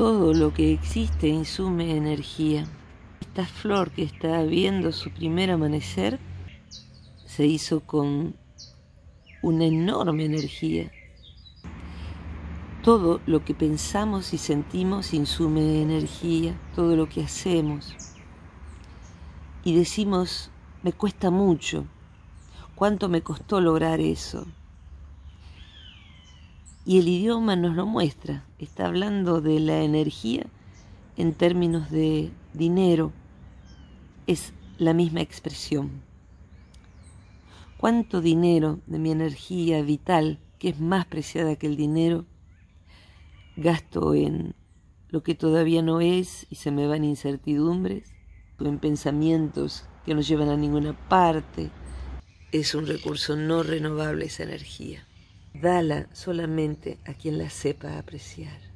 Todo lo que existe insume energía. Esta flor que está viendo su primer amanecer se hizo con una enorme energía. Todo lo que pensamos y sentimos insume energía, todo lo que hacemos. Y decimos, me cuesta mucho, cuánto me costó lograr eso. Y el idioma nos lo muestra, está hablando de la energía en términos de dinero, es la misma expresión. ¿Cuánto dinero de mi energía vital, que es más preciada que el dinero, gasto en lo que todavía no es y se me van incertidumbres, o en pensamientos que no llevan a ninguna parte? Es un recurso no renovable esa energía. Dala solamente a quien la sepa apreciar.